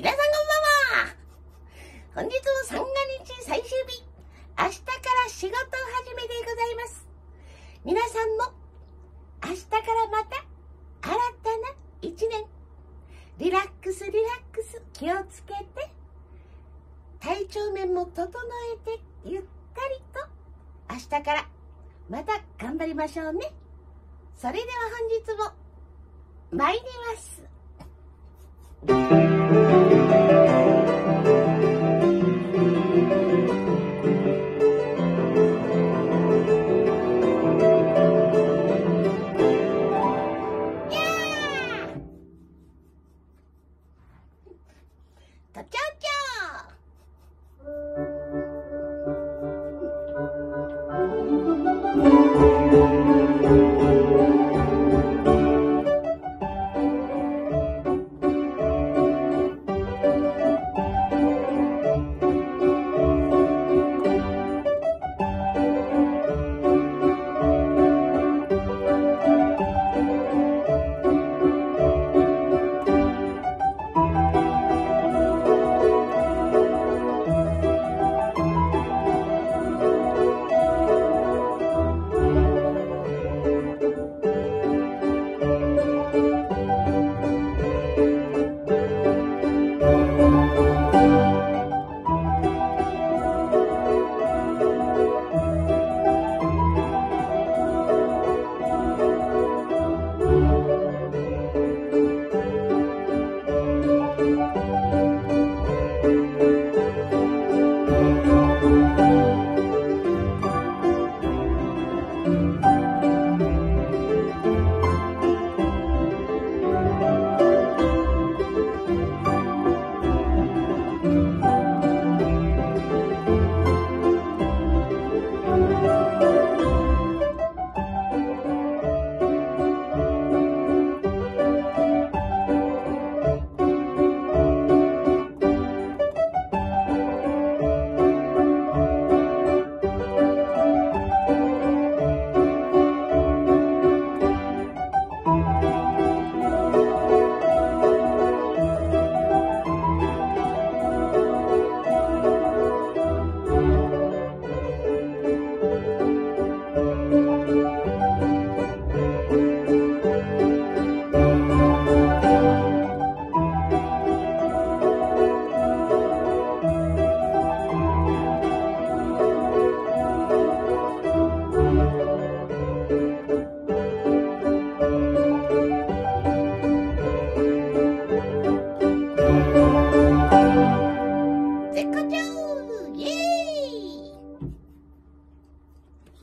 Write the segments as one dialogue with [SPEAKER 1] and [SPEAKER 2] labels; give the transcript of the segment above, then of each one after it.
[SPEAKER 1] 皆さんこんばんは。本日も三が日最終日。明日から仕事始めでございます。皆さんも明日からまた新たな一年。リラックスリラックス気をつけて。体調面も整えてゆったりと。明日からまた頑張りましょうね。それでは本日も参ります。とちょうちょ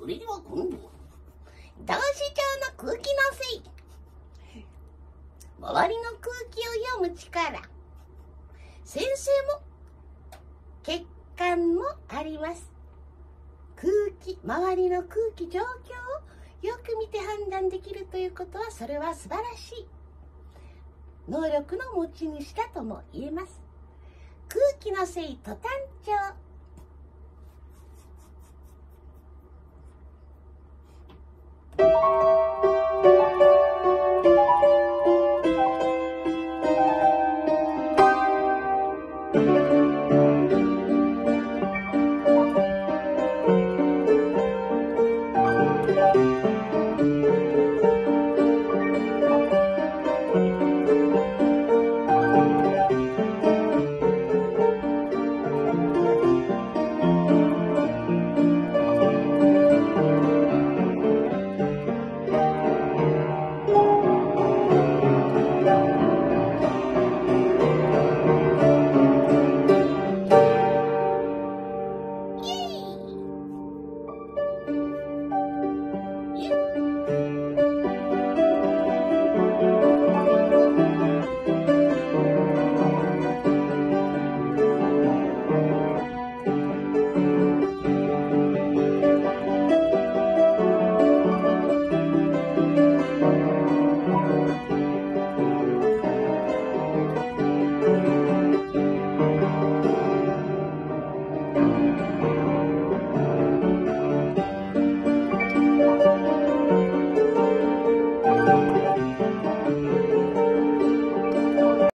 [SPEAKER 1] 動詞上の空気のせい周りの空気を読む力。先生も血管もあります。空気周りの空気状況をよく見て判断できるということはそれは素晴らしい。能力の持ち主だとも言えます。空気のせい途端調。